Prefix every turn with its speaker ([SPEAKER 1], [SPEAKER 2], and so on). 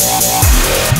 [SPEAKER 1] Yeah.